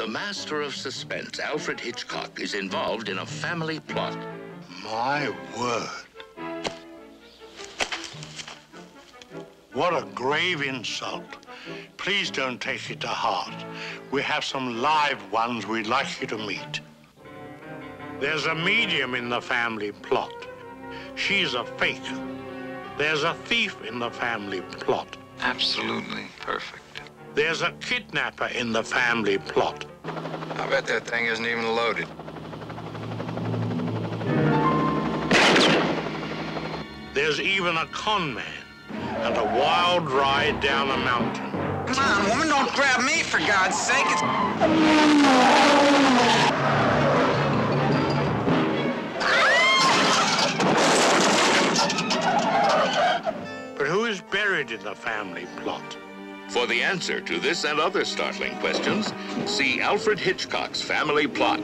The master of suspense, Alfred Hitchcock, is involved in a family plot. My word. What a grave insult. Please don't take it to heart. We have some live ones we'd like you to meet. There's a medium in the family plot. She's a fake. There's a thief in the family plot. Absolutely perfect. There's a kidnapper in the family plot. I bet that thing isn't even loaded. There's even a con man and a wild ride down a mountain. Come on, woman, don't grab me, for God's sake. It's... But who is buried in the family plot? For the answer to this and other startling questions, see Alfred Hitchcock's Family Plot.